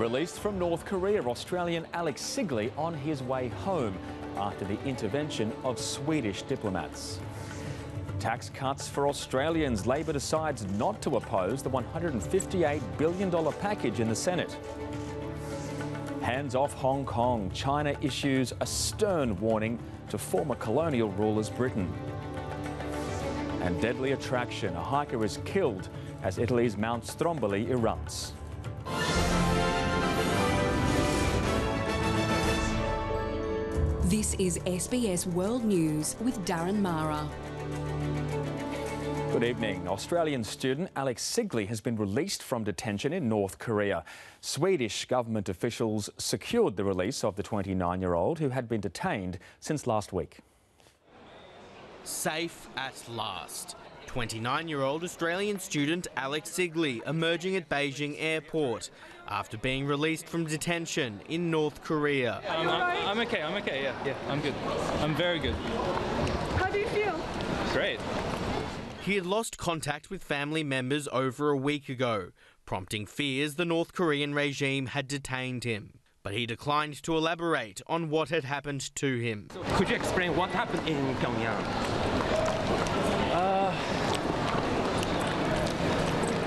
Released from North Korea, Australian Alex Sigley on his way home after the intervention of Swedish diplomats. Tax cuts for Australians. Labor decides not to oppose the $158 billion package in the Senate. Hands off Hong Kong. China issues a stern warning to former colonial rulers Britain. And deadly attraction. A hiker is killed as Italy's Mount Stromboli erupts. This is SBS World News with Darren Mara. Good evening. Australian student Alex Sigley has been released from detention in North Korea. Swedish government officials secured the release of the 29 year old who had been detained since last week. Safe at last. 29 year old Australian student Alex Sigley emerging at Beijing airport after being released from detention in North Korea. Um, I'm, I'm okay, I'm okay, yeah, yeah, I'm good. I'm very good. How do you feel? Great. He had lost contact with family members over a week ago, prompting fears the North Korean regime had detained him. But he declined to elaborate on what had happened to him. Could you explain what happened in Pyongyang? Uh,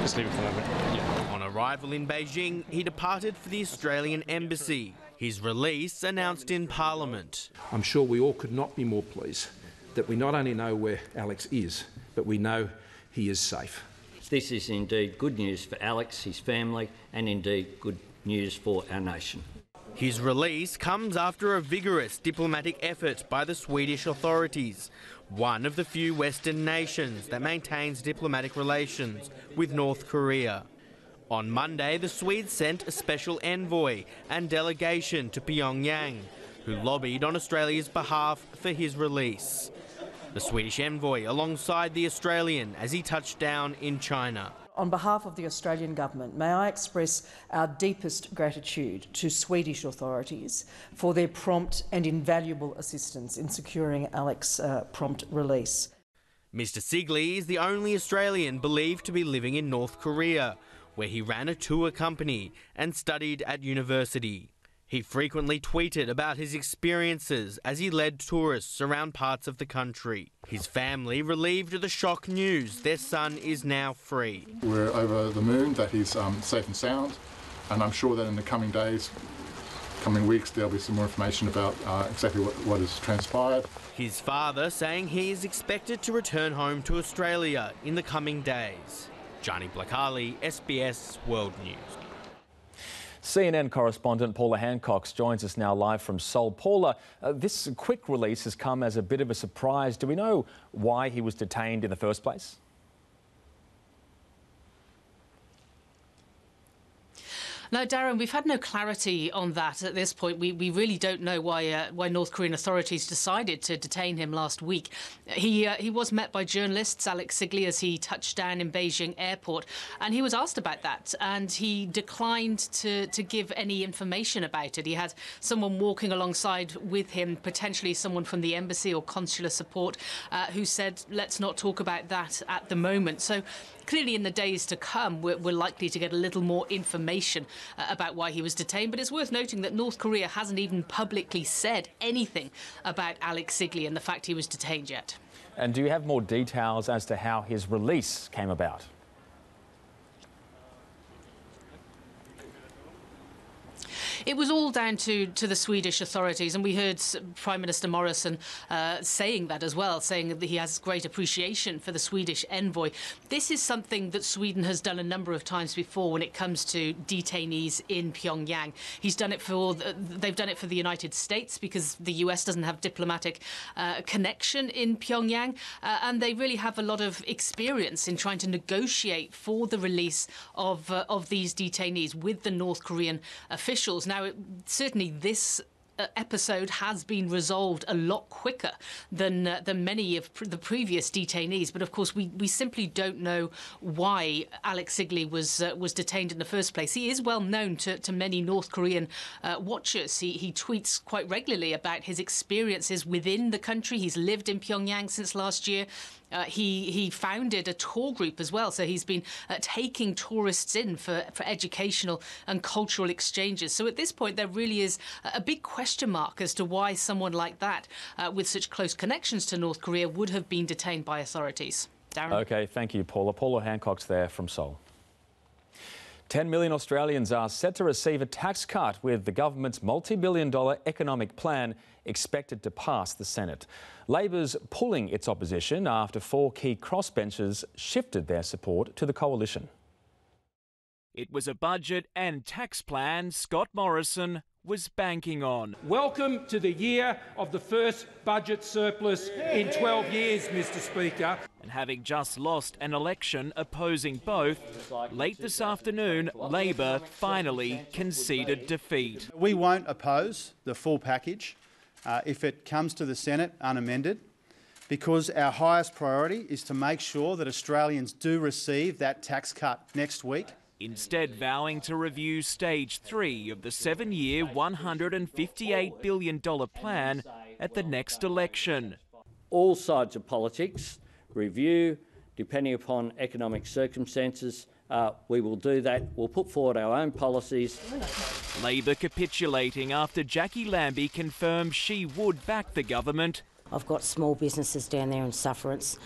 just leave it for a moment. Yeah. On arrival in Beijing, he departed for the Australian embassy. His release announced in Parliament. I'm sure we all could not be more pleased that we not only know where Alex is, but we know he is safe. This is indeed good news for Alex, his family, and indeed good news for our nation. His release comes after a vigorous diplomatic effort by the Swedish authorities, one of the few Western nations that maintains diplomatic relations with North Korea. On Monday, the Swedes sent a special envoy and delegation to Pyongyang, who lobbied on Australia's behalf for his release. The Swedish envoy alongside the Australian as he touched down in China. On behalf of the Australian Government, may I express our deepest gratitude to Swedish authorities for their prompt and invaluable assistance in securing Alex's uh, prompt release. Mr. Sigley is the only Australian believed to be living in North Korea, where he ran a tour company and studied at university. He frequently tweeted about his experiences as he led tourists around parts of the country. His family relieved of the shock news their son is now free. We're over the moon that he's um, safe and sound, and I'm sure that in the coming days, coming weeks, there'll be some more information about uh, exactly what, what has transpired. His father saying he is expected to return home to Australia in the coming days. Johnny Blakali, SBS World News. CNN correspondent Paula Hancocks joins us now live from Seoul. Paula, uh, this quick release has come as a bit of a surprise. Do we know why he was detained in the first place? Now, Darren, we've had no clarity on that at this point. We, we really don't know why uh, why North Korean authorities decided to detain him last week. He uh, he was met by journalists, Alex Sigley, as he touched down in Beijing airport, and he was asked about that, and he declined to to give any information about it. He had someone walking alongside with him, potentially someone from the embassy or consular support, uh, who said, "Let's not talk about that at the moment." So clearly, in the days to come, we're, we're likely to get a little more information uh, about why he was detained. But it's worth noting that North Korea hasn't even publicly said anything about Alex Sigley and the fact he was detained yet. And do you have more details as to how his release came about? It was all down to, to the Swedish authorities, and we heard Prime Minister Morrison uh, saying that as well, saying that he has great appreciation for the Swedish envoy. This is something that Sweden has done a number of times before when it comes to detainees in Pyongyang. He's done it for the, they've done it for the United States because the US doesn't have diplomatic uh, connection in Pyongyang, uh, and they really have a lot of experience in trying to negotiate for the release of uh, of these detainees with the North Korean officials. Now, certainly this uh, episode has been resolved a lot quicker than uh, than many of pr- the previous detainees. But of course, we, we simply don't know why Alex Sigley was uh, was detained in the first place. He is well known to, to many North Korean uh, watchers. He, he tweets quite regularly about his experiences within the country. He's lived in Pyongyang since last year. Uh, he he founded a tour group as well, so he's been uh, taking tourists in for, for educational and cultural exchanges. So at this point, there really is a big question mark as to why someone like that, uh, with such close connections to North Korea, would have been detained by authorities. Darren. Okay, thank you, Paula. Paula Hancock's there from Seoul. 10 million Australians are set to receive a tax cut with the government's multi billion dollar economic plan expected to pass the Senate. Labor's pulling its opposition after four key crossbenchers shifted their support to the coalition. It was a budget and tax plan Scott Morrison was banking on. Welcome to the year of the first budget surplus in 12 years, Mr Speaker. And having just lost an election opposing both, late this afternoon, Labor finally conceded defeat. We won't oppose the full package uh, if it comes to the Senate unamended because our highest priority is to make sure that Australians do receive that tax cut next week instead vowing to review stage three of the seven year, $158 billion plan at the next election. All sides of politics review, depending upon economic circumstances. Uh, we will do that. We'll put forward our own policies. Labor capitulating after Jackie Lambie confirmed she would back the government. I've got small businesses down there in sufferance.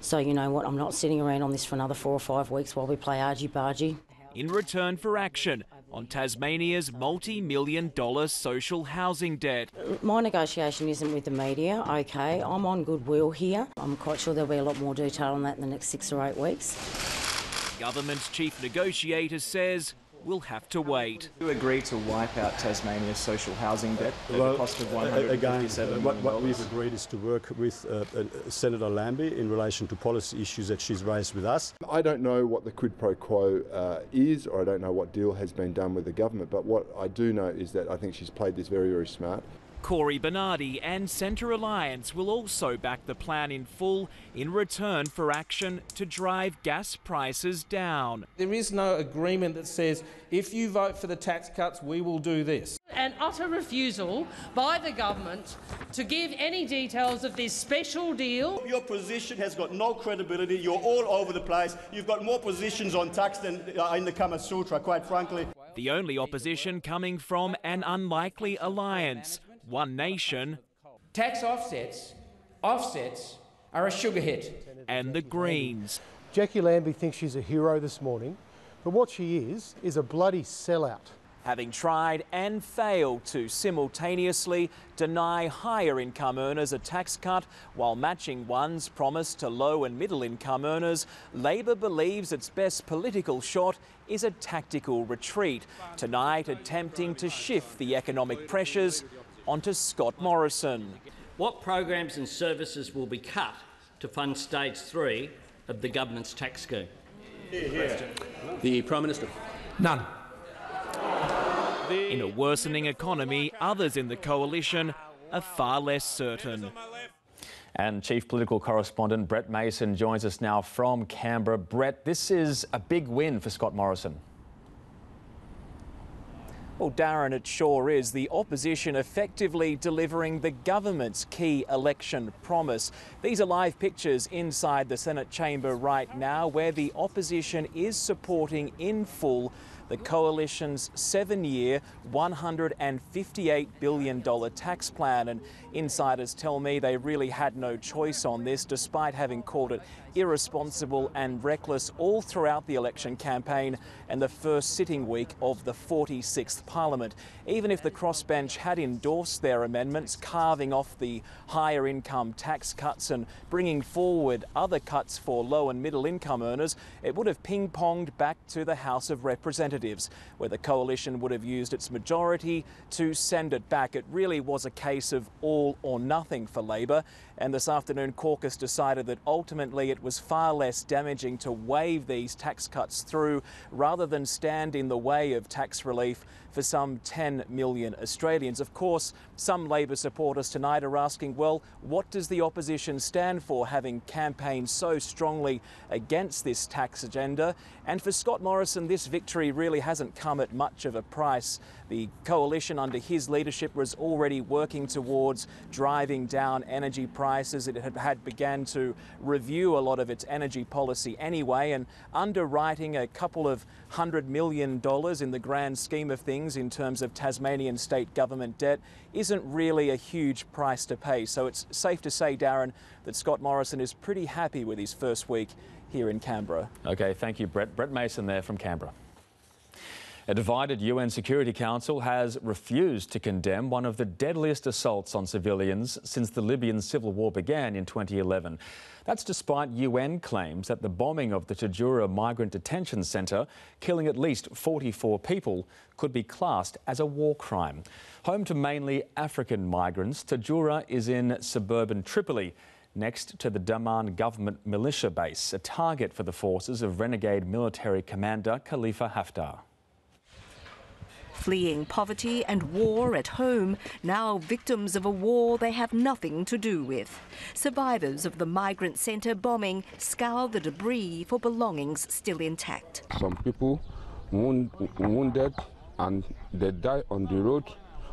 So, you know what, I'm not sitting around on this for another four or five weeks while we play argy bargy in return for action on Tasmania's multi million dollar social housing debt. My negotiation isn't with the media, okay. I'm on goodwill here. I'm quite sure there'll be a lot more detail on that in the next six or eight weeks. Government's chief negotiator says will have to wait. You agree to wipe out Tasmania's social housing debt at well, the cost of 157 again, what, what we've agreed is to work with uh, uh, Senator Lambie in relation to policy issues that she's raised with us. I don't know what the quid pro quo uh, is, or I don't know what deal has been done with the government, but what I do know is that I think she's played this very, very smart. Cory Bernardi and Centre Alliance will also back the plan in full in return for action to drive gas prices down. There is no agreement that says if you vote for the tax cuts, we will do this. An utter refusal by the government to give any details of this special deal. Your position has got no credibility. You're all over the place. You've got more positions on tax than uh, in the Kama Sutra, quite frankly. The only opposition coming from an unlikely alliance one Nation. Tax offsets, offsets are a sugar hit. And the Greens. Jackie Lambie thinks she's a hero this morning, but what she is, is a bloody sellout having tried and failed to simultaneously deny higher income earners a tax cut while matching ones promised to low and middle income earners, Labor believes its best political shot is a tactical retreat, tonight attempting to shift the economic pressures onto Scott Morrison. What programs and services will be cut to fund stage three of the government's tax scheme? The Prime Minister. None. In a worsening economy, others in the coalition are far less certain. And Chief Political Correspondent Brett Mason joins us now from Canberra. Brett, this is a big win for Scott Morrison. Well, Darren, it sure is. The opposition effectively delivering the government's key election promise. These are live pictures inside the Senate chamber right now where the opposition is supporting in full the coalition's seven year, $158 billion tax plan. And insiders tell me they really had no choice on this, despite having called it irresponsible and reckless all throughout the election campaign and the first sitting week of the 46th Parliament. Even if the crossbench had endorsed their amendments, carving off the higher income tax cuts and bringing forward other cuts for low and middle income earners, it would have ping ponged back to the House of Representatives, where the coalition would have used its majority to send it back. It really was a case of all or nothing for Labor, and this afternoon caucus decided that ultimately it it was far less damaging to wave these tax cuts through rather than stand in the way of tax relief for some 10 million Australians. Of course, some Labor supporters tonight are asking, well, what does the opposition stand for, having campaigned so strongly against this tax agenda? And for Scott Morrison, this victory really hasn't come at much of a price. The coalition under his leadership was already working towards driving down energy prices. It had, had began to review a lot of its energy policy anyway, and underwriting a couple of hundred million dollars in the grand scheme of things in terms of Tasmanian state government debt isn't really a huge price to pay. So it's safe to say, Darren, that Scott Morrison is pretty happy with his first week here in Canberra. Okay, thank you, Brett. Brett Mason there from Canberra. A divided UN Security Council has refused to condemn one of the deadliest assaults on civilians since the Libyan civil war began in 2011. That's despite UN claims that the bombing of the Tajura Migrant Detention Centre, killing at least 44 people, could be classed as a war crime. Home to mainly African migrants, Tajura is in suburban Tripoli next to the Daman government militia base, a target for the forces of renegade military commander Khalifa Haftar. Fleeing poverty and war at home, now victims of a war they have nothing to do with. Survivors of the migrant centre bombing scour the debris for belongings still intact. Some people wound, wounded and they die on the road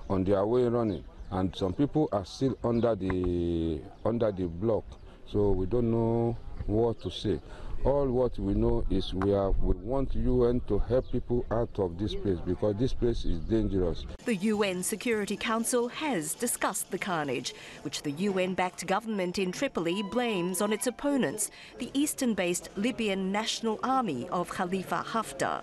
on their way running and some people are still under the under the block so we don't know what to say all what we know is we are we want UN to help people out of this place because this place is dangerous. The UN Security Council has discussed the carnage, which the UN-backed government in Tripoli blames on its opponents, the eastern-based Libyan National Army of Khalifa Haftar.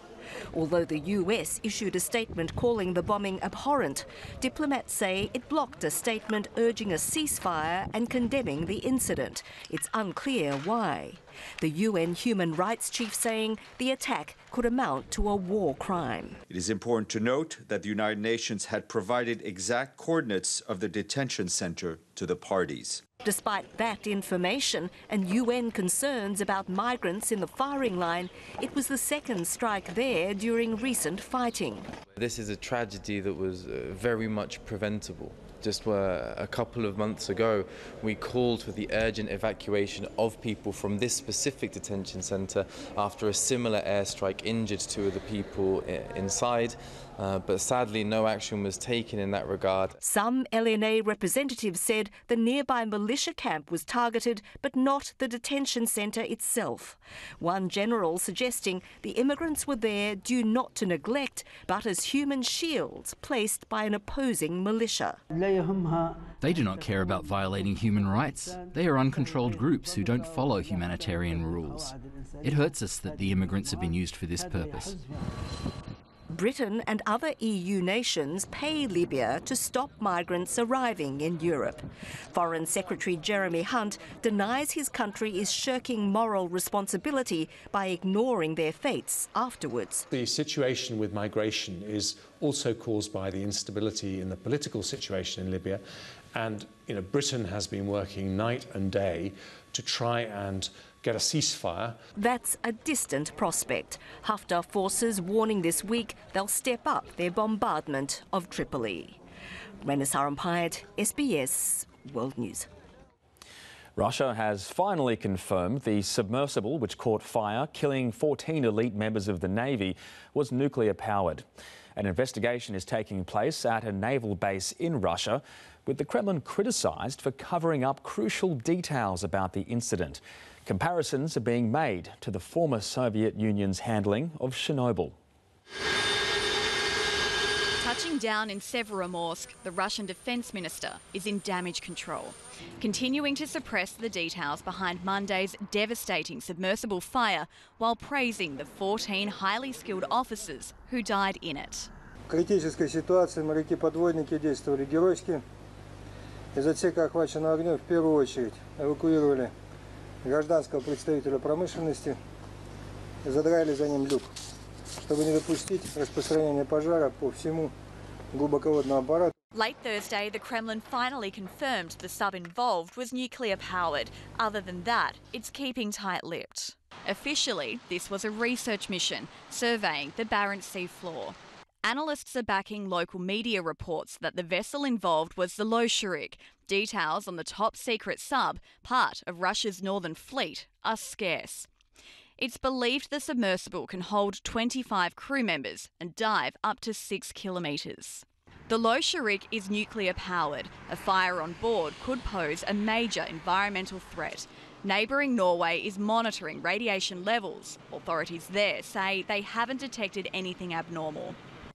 Although the US issued a statement calling the bombing abhorrent, diplomats say it blocked a statement urging a ceasefire and condemning the incident. It's unclear why. The UN human rights chief saying the attack could amount to a war crime. It is important to note that the United Nations had provided exact coordinates of the detention center to the parties. Despite that information and UN concerns about migrants in the firing line, it was the second strike there during recent fighting. This is a tragedy that was uh, very much preventable. Just uh, a couple of months ago, we called for the urgent evacuation of people from this specific detention centre after a similar airstrike injured two of the people inside. Uh, but sadly, no action was taken in that regard. Some LNA representatives said the nearby militia camp was targeted, but not the detention centre itself. One general suggesting the immigrants were there due not to neglect, but as human shields placed by an opposing militia. They do not care about violating human rights. They are uncontrolled groups who don't follow humanitarian rules. It hurts us that the immigrants have been used for this purpose. Britain and other EU nations pay Libya to stop migrants arriving in Europe. Foreign Secretary Jeremy Hunt denies his country is shirking moral responsibility by ignoring their fates afterwards. The situation with migration is also caused by the instability in the political situation in Libya. And you know, Britain has been working night and day to try and get a ceasefire. That's a distant prospect. Haftar forces warning this week they'll step up their bombardment of Tripoli. Rena Sarumpaet, SBS World News. Russia has finally confirmed the submersible which caught fire, killing 14 elite members of the Navy, was nuclear powered. An investigation is taking place at a naval base in Russia, with the Kremlin criticised for covering up crucial details about the incident. Comparisons are being made to the former Soviet Union's handling of Chernobyl. Touching down in Severomorsk, the Russian defence minister is in damage control, continuing to suppress the details behind Monday's devastating submersible fire while praising the 14 highly skilled officers who died in it. критической ситуации моряки-подводники действовали геройски. Из отсека, охваченного огнем, в первую очередь эвакуировали гражданского представителя промышленности и задрали за ним люк, чтобы не допустить распространения пожара по всему глубоководному аппарату. Late Thursday, the Kremlin finally confirmed the sub involved was nuclear powered. Other than that, it's keeping tight lipped. Officially, this was a research mission surveying the Barents Sea floor. Analysts are backing local media reports that the vessel involved was the Losharik. Details on the top secret sub, part of Russia's northern fleet, are scarce. It's believed the submersible can hold 25 crew members and dive up to 6 kilometres. The Losharik is nuclear powered. A fire on board could pose a major environmental threat. Neighbouring Norway is monitoring radiation levels. Authorities there say they haven't detected anything abnormal.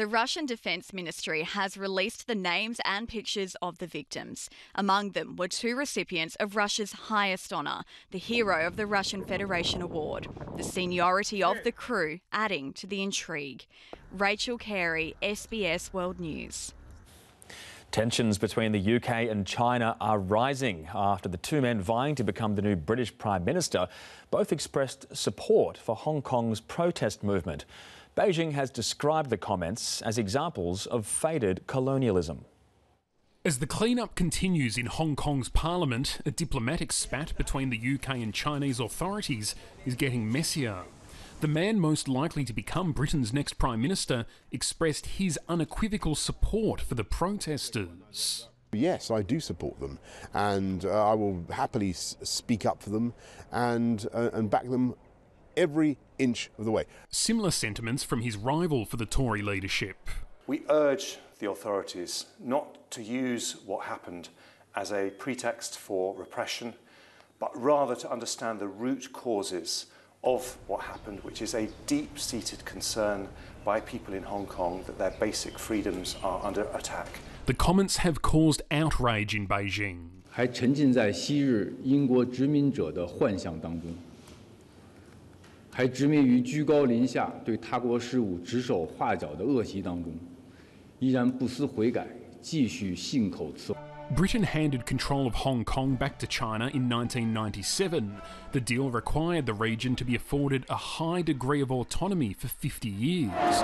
The Russian Defense Ministry has released the names and pictures of the victims. Among them were two recipients of Russia's highest honour, the Hero of the Russian Federation Award, the seniority of the crew adding to the intrigue. Rachel Carey, SBS World News. Tensions between the UK and China are rising after the two men vying to become the new British Prime Minister both expressed support for Hong Kong's protest movement. Beijing has described the comments as examples of faded colonialism. As the clean-up continues in Hong Kong's parliament, a diplomatic spat between the UK and Chinese authorities is getting messier. The man most likely to become Britain's next Prime Minister expressed his unequivocal support for the protesters. Yes, I do support them, and uh, I will happily speak up for them and, uh, and back them every inch of the way. Similar sentiments from his rival for the Tory leadership. We urge the authorities not to use what happened as a pretext for repression, but rather to understand the root causes of what happened, which is a deep seated concern by people in Hong Kong that their basic freedoms are under attack. The comments have caused outrage in Beijing. 还沉浸在昔日英国殖民者的幻想当中， 还执迷于居高临下对他国事务指手画脚的恶习当中，依然不思悔改，继续信口雌。Britain handed control of Hong Kong back to China in 1997. The deal required the region to be afforded a high degree of autonomy for 50 years.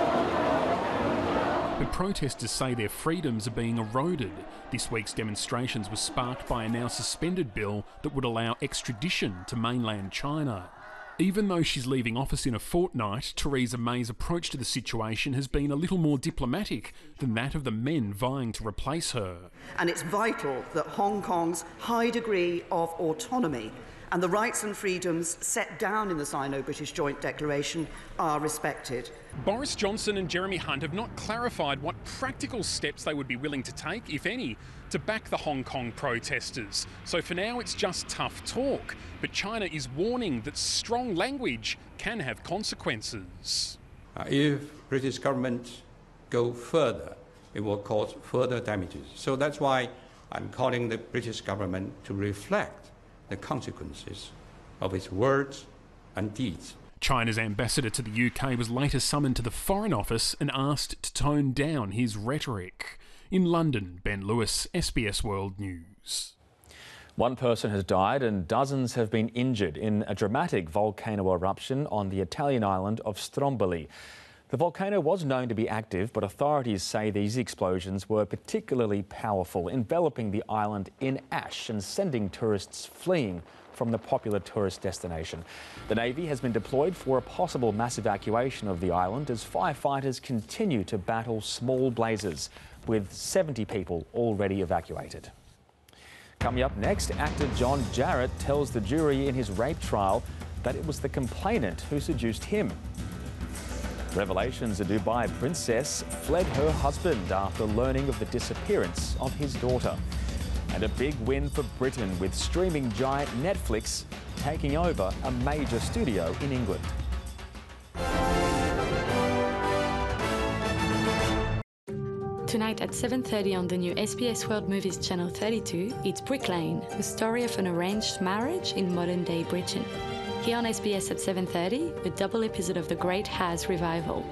But protesters say their freedoms are being eroded. This week's demonstrations were sparked by a now suspended bill that would allow extradition to mainland China. Even though she's leaving office in a fortnight, Theresa May's approach to the situation has been a little more diplomatic than that of the men vying to replace her. And it's vital that Hong Kong's high degree of autonomy and the rights and freedoms set down in the Sino British Joint Declaration are respected. Boris Johnson and Jeremy Hunt have not clarified what practical steps they would be willing to take, if any, to back the Hong Kong protesters. So for now, it's just tough talk. But China is warning that strong language can have consequences. Uh, if British government go further, it will cause further damages. So that's why I'm calling the British government to reflect the consequences of its words and deeds. China's ambassador to the UK was later summoned to the Foreign Office and asked to tone down his rhetoric. In London, Ben Lewis, SBS World News. One person has died and dozens have been injured in a dramatic volcano eruption on the Italian island of Stromboli. The volcano was known to be active, but authorities say these explosions were particularly powerful, enveloping the island in ash and sending tourists fleeing from the popular tourist destination. The Navy has been deployed for a possible mass evacuation of the island as firefighters continue to battle small blazes, with 70 people already evacuated. Coming up next, actor John Jarratt tells the jury in his rape trial that it was the complainant who seduced him. Revelations a Dubai princess fled her husband after learning of the disappearance of his daughter. And a big win for Britain with streaming giant Netflix taking over a major studio in England. Tonight at 7.30 on the new SBS World Movies Channel 32, it's Brick Lane, the story of an arranged marriage in modern-day Britain. Here on SBS at 7:30, a double episode of the Great House Revival.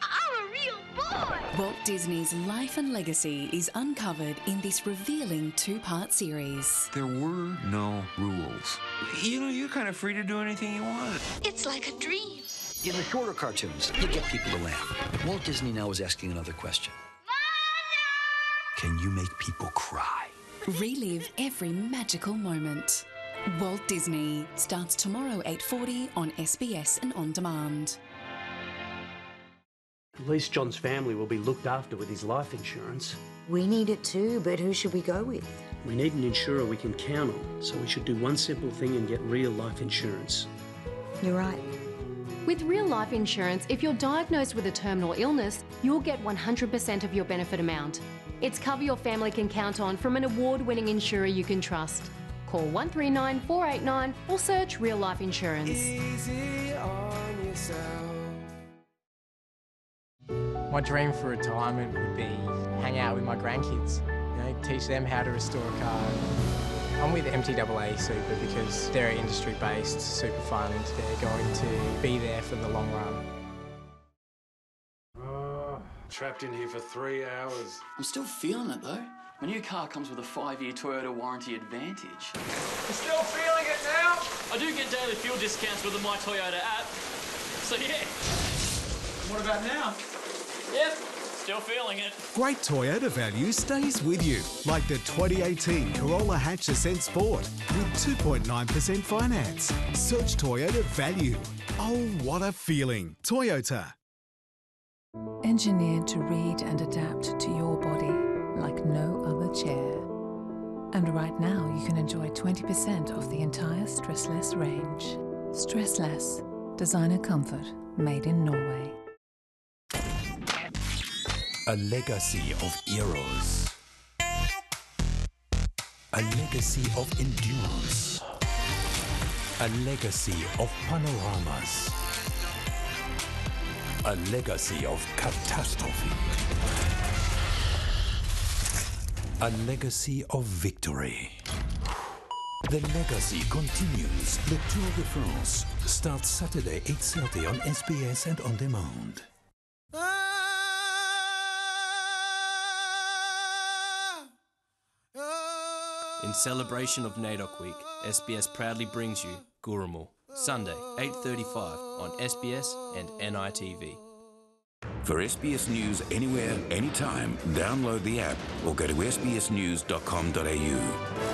I'm a real boy! Walt Disney's life and legacy is uncovered in this revealing two part series. There were no rules. You know, you're kind of free to do anything you want. It's like a dream. In the shorter cartoons, you get people to laugh. Walt Disney now is asking another question. Can you make people cry? Relive every magical moment. Walt Disney starts tomorrow 8:40 on SBS and on demand. At least John's family will be looked after with his life insurance. We need it too, but who should we go with? We need an insurer we can count on, so we should do one simple thing and get real life insurance. You're right. With real life insurance, if you're diagnosed with a terminal illness, you'll get 100% of your benefit amount. It's cover your family can count on from an award winning insurer you can trust. Call 139 489 or search Real Life Insurance. Easy on yourself. My dream for retirement would be hang out with my grandkids, you know, teach them how to restore a car. I'm with MTAA Super because they're an industry-based super fund. They're going to be there for the long run. Ah, trapped in here for three hours. I'm still feeling it though. My new car comes with a five-year Toyota warranty advantage. You're still feeling it now? I do get daily fuel discounts with the My Toyota app. So yeah. What about now? Yep, still feeling it. Great Toyota value stays with you, like the 2018 Corolla Hatch Ascent Sport with 2.9% finance. Search Toyota value. Oh, what a feeling. Toyota. Engineered to read and adapt to your body like no other chair. And right now, you can enjoy 20% off the entire Stressless range. Stressless, designer comfort made in Norway. A legacy of heroes. A legacy of endurance. A legacy of panoramas. A legacy of catastrophe. A legacy of victory. The legacy continues. The Tour de France starts Saturday 8.30 on SBS and on demand. In celebration of NAIDOC Week, SBS proudly brings you Gurrumul, Sunday, 8.35 on SBS and NITV. For SBS News anywhere, anytime, download the app or go to sbsnews.com.au.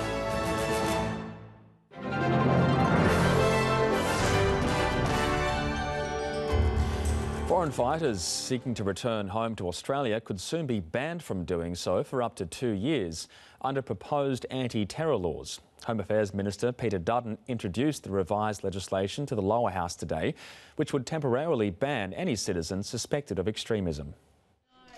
Foreign fighters seeking to return home to Australia could soon be banned from doing so for up to two years under proposed anti-terror laws. Home Affairs Minister Peter Dutton introduced the revised legislation to the lower house today, which would temporarily ban any citizen suspected of extremism.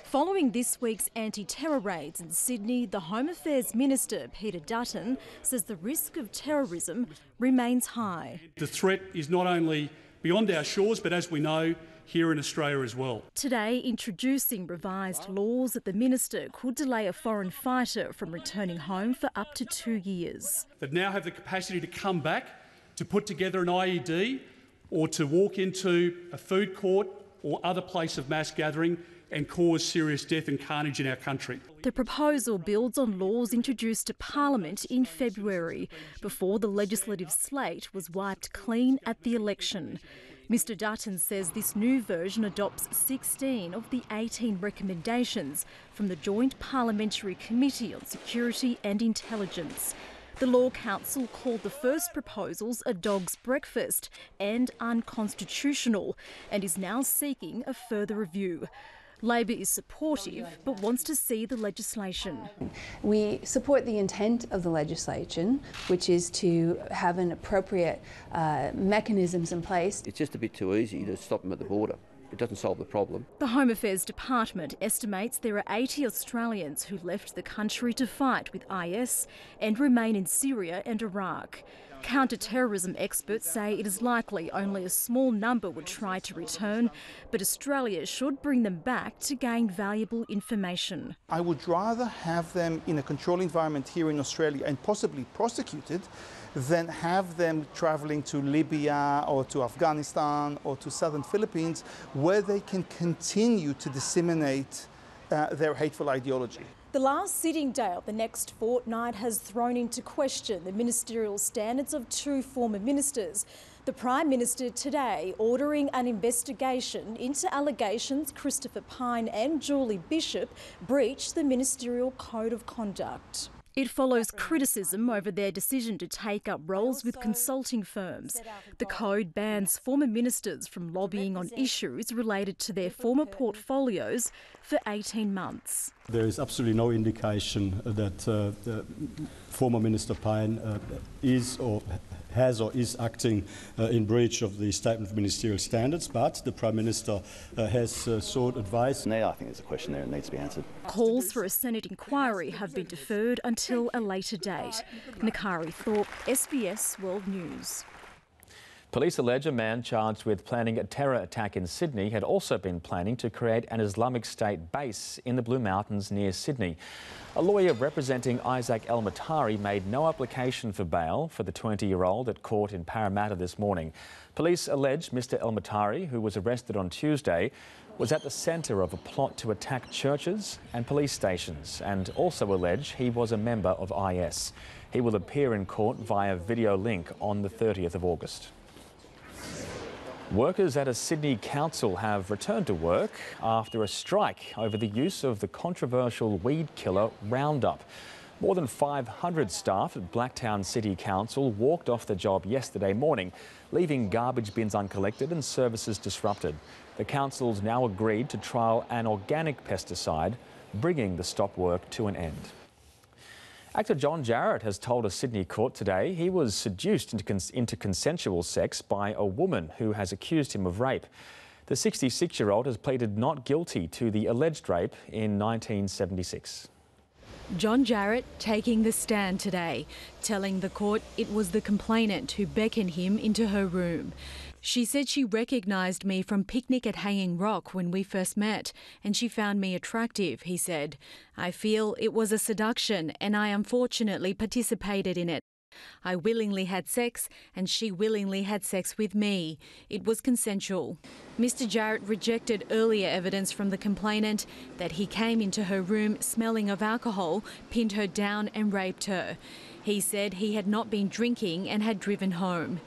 Following this week's anti terror raids in Sydney, the Home Affairs Minister, Peter Dutton, says the risk of terrorism remains high. The threat is not only beyond our shores, but as we know, here in Australia as well. Today, introducing revised laws that the minister could delay a foreign fighter from returning home for up to two years. That now have the capacity to come back, to put together an IED, or to walk into a food court or other place of mass gathering and cause serious death and carnage in our country. The proposal builds on laws introduced to Parliament in February, before the legislative slate was wiped clean at the election. Mr Dutton says this new version adopts 16 of the 18 recommendations from the Joint Parliamentary Committee on Security and Intelligence. The Law Council called the first proposals a dog's breakfast and unconstitutional and is now seeking a further review. Labor is supportive but wants to see the legislation. We support the intent of the legislation, which is to have an appropriate uh, mechanisms in place. It's just a bit too easy to stop them at the border. It doesn't solve the problem. The Home Affairs Department estimates there are 80 Australians who left the country to fight with IS and remain in Syria and Iraq. Counter-terrorism experts say it is likely only a small number would try to return, but Australia should bring them back to gain valuable information. I would rather have them in a controlled environment here in Australia and possibly prosecuted than have them traveling to Libya or to Afghanistan or to southern Philippines where they can continue to disseminate uh, their hateful ideology. The last sitting day of the next fortnight has thrown into question the ministerial standards of two former ministers. The Prime Minister today ordering an investigation into allegations Christopher Pyne and Julie Bishop breached the ministerial code of conduct. It follows criticism over their decision to take up roles with consulting firms. The code bans former ministers from lobbying on issues related to their former portfolios for 18 months. There is absolutely no indication that uh, former Minister Pyne uh, is or has or is acting uh, in breach of the statement of ministerial standards, but the Prime Minister uh, has uh, sought advice. No, I think there's a question there that needs to be answered. Calls for a Senate inquiry have been deferred until a later date. Nakari Thorpe, SBS World News. Police allege a man charged with planning a terror attack in Sydney had also been planning to create an Islamic State base in the Blue Mountains near Sydney. A lawyer representing Isaac El Matari made no application for bail for the 20 year old at court in Parramatta this morning. Police allege Mr El Matari, who was arrested on Tuesday, was at the centre of a plot to attack churches and police stations and also allege he was a member of IS. He will appear in court via video link on the 30th of August. Workers at a Sydney council have returned to work after a strike over the use of the controversial weed killer Roundup. More than 500 staff at Blacktown City Council walked off the job yesterday morning, leaving garbage bins uncollected and services disrupted. The council's now agreed to trial an organic pesticide, bringing the stop work to an end. Actor John Jarratt has told a Sydney court today he was seduced into, cons into, consensual sex by a woman who has accused him of rape. The 66 year old has pleaded not guilty to the alleged rape in 1976. John Jarratt taking the stand today, telling the court it was the complainant who beckoned him into her room. She said she recognised me from picnic at Hanging Rock when we first met, and she found me attractive, he said. I feel it was a seduction, and I unfortunately participated in it. I willingly had sex, and she willingly had sex with me. It was consensual. Mr. Jarratt rejected earlier evidence from the complainant that he came into her room smelling of alcohol, pinned her down, and raped her. He said he had not been drinking and had driven home.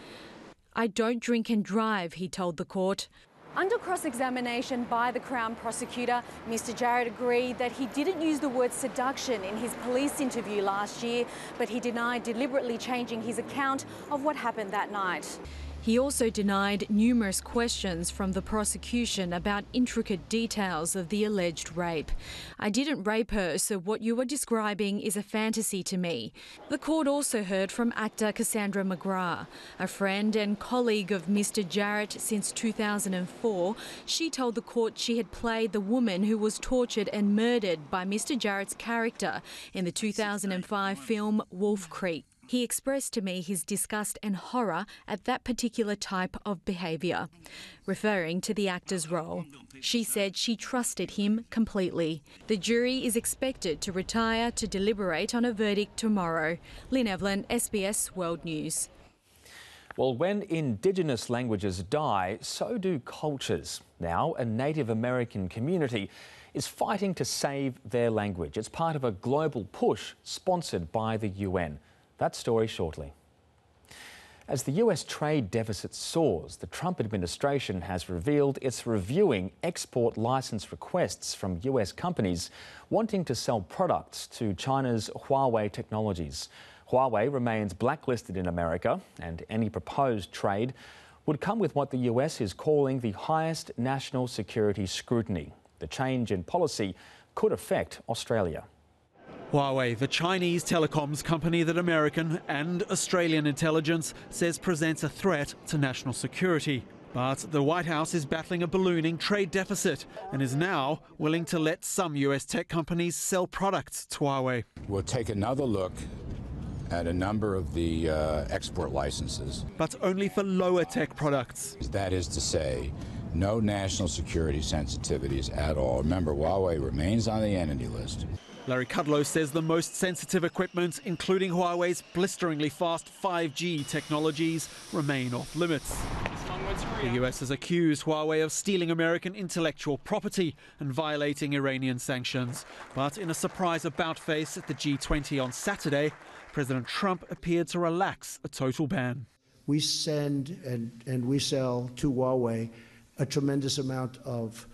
I don't drink and drive, he told the court. Under cross examination by the Crown prosecutor, Mr. Jarratt agreed that he didn't use the word seduction in his police interview last year, but he denied deliberately changing his account of what happened that night. He also denied numerous questions from the prosecution about intricate details of the alleged rape. I didn't rape her, so what you are describing is a fantasy to me. The court also heard from actor Cassandra McGrath, a friend and colleague of Mr. Jarratt since 2004. She told the court she had played the woman who was tortured and murdered by Mr. Jarratt's character in the 2005 film Wolf Creek. He expressed to me his disgust and horror at that particular type of behaviour, referring to the actor's role. She said she trusted him completely. The jury is expected to retire to deliberate on a verdict tomorrow. Lynn Evelyn, SBS World News. Well, when Indigenous languages die, so do cultures. Now, a Native American community is fighting to save their language. It's part of a global push sponsored by the UN. That story shortly. As the US trade deficit soars, the Trump administration has revealed it's reviewing export license requests from US companies wanting to sell products to China's Huawei technologies. Huawei remains blacklisted in America, and any proposed trade would come with what the US is calling the highest national security scrutiny. The change in policy could affect Australia. Huawei, the Chinese telecoms company that American and Australian intelligence says presents a threat to national security. But the White House is battling a ballooning trade deficit and is now willing to let some US tech companies sell products to Huawei. We'll take another look at a number of the uh, export licenses. But only for lower tech products. That is to say, no national security sensitivities at all. Remember, Huawei remains on the entity list. Larry Kudlow says the most sensitive equipment, including Huawei's blisteringly fast 5G technologies, remain off limits. The US has accused Huawei of stealing American intellectual property and violating Iranian sanctions. But in a surprise about face at the G20 on Saturday, President Trump appeared to relax a total ban. We send and, and we sell to Huawei a tremendous amount of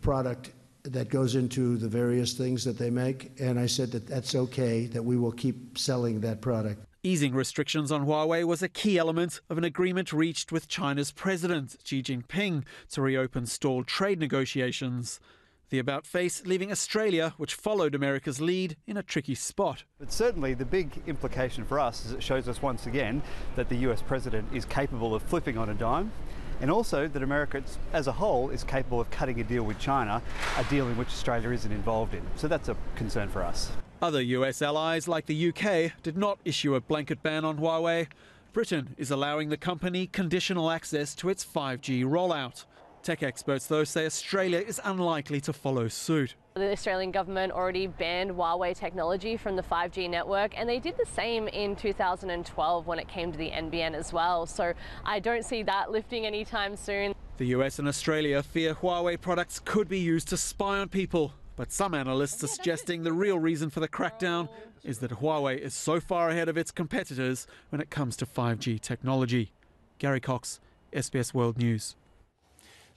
product that goes into the various things that they make. And I said that that's okay, that we will keep selling that product. Easing restrictions on Huawei was a key element of an agreement reached with China's President Xi Jinping to reopen stalled trade negotiations. The about face leaving Australia, which followed America's lead, in a tricky spot. But certainly the big implication for us is it shows us once again that the US president is capable of flipping on a dime and also that America as a whole is capable of cutting a deal with China, a deal in which Australia isn't involved in. So that's a concern for us. Other US allies, like the UK, did not issue a blanket ban on Huawei. Britain is allowing the company conditional access to its 5G rollout. Tech experts, though, say Australia is unlikely to follow suit. The Australian government already banned Huawei technology from the 5G network, and they did the same in 2012 when it came to the NBN as well. So I don't see that lifting anytime soon. The US and Australia fear Huawei products could be used to spy on people. But some analysts are suggesting the real reason for the crackdown is that Huawei is so far ahead of its competitors when it comes to 5G technology. Gary Cox, SBS World News.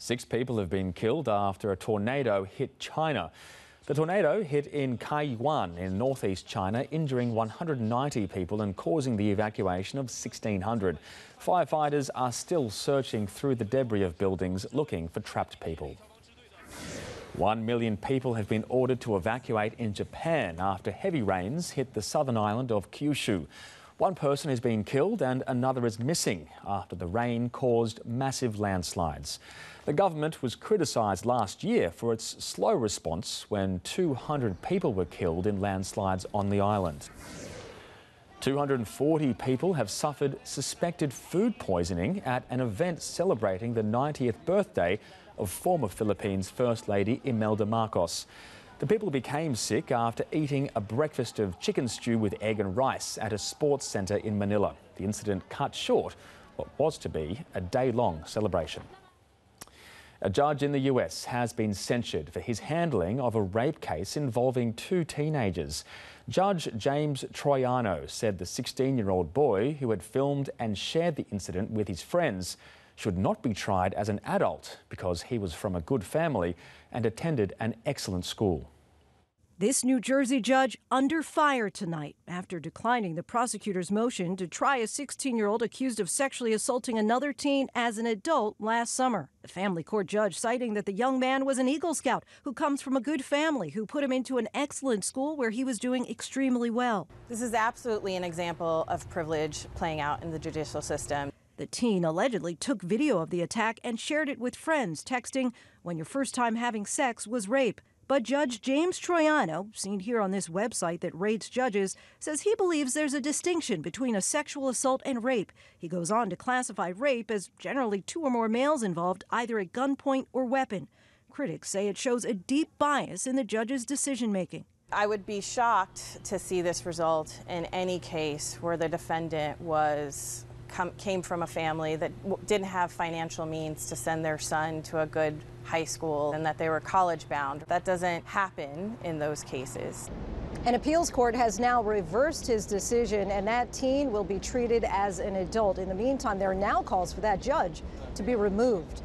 Six people have been killed after a tornado hit China. The tornado hit in Kaiyuan in northeast China, injuring 190 people and causing the evacuation of 1,600. Firefighters are still searching through the debris of buildings looking for trapped people. One million people have been ordered to evacuate in Japan after heavy rains hit the southern island of Kyushu. One person has been killed and another is missing after the rain caused massive landslides. The government was criticised last year for its slow response when 200 people were killed in landslides on the island. 240 people have suffered suspected food poisoning at an event celebrating the 90th birthday of former Philippines First Lady Imelda Marcos. The people became sick after eating a breakfast of chicken stew with egg and rice at a sports centre in Manila. The incident cut short what was to be a day-long celebration. A judge in the US has been censured for his handling of a rape case involving two teenagers. Judge James Troiano said the 16 year old boy who had filmed and shared the incident with his friends should not be tried as an adult because he was from a good family and attended an excellent school. This New Jersey judge under fire tonight after declining the prosecutor's motion to try a 16 year old accused of sexually assaulting another teen as an adult last summer. The family court judge citing that the young man was an Eagle Scout who comes from a good family who put him into an excellent school where he was doing extremely well. This is absolutely an example of privilege playing out in the judicial system. The teen allegedly took video of the attack and shared it with friends, texting, When your first time having sex was rape. But Judge James Troiano, seen here on this website that rates judges, says he believes there's a distinction between a sexual assault and rape. He goes on to classify rape as generally two or more males involved, either at gunpoint or weapon. Critics say it shows a deep bias in the judge's decision making. I would be shocked to see this result in any case where the defendant was came from a family that didn't have financial means to send their son to a good high school and that they were college bound. That doesn't happen in those cases. An appeals court has now reversed his decision, and that teen will be treated as an adult. In the meantime, there are now calls for that judge to be removed.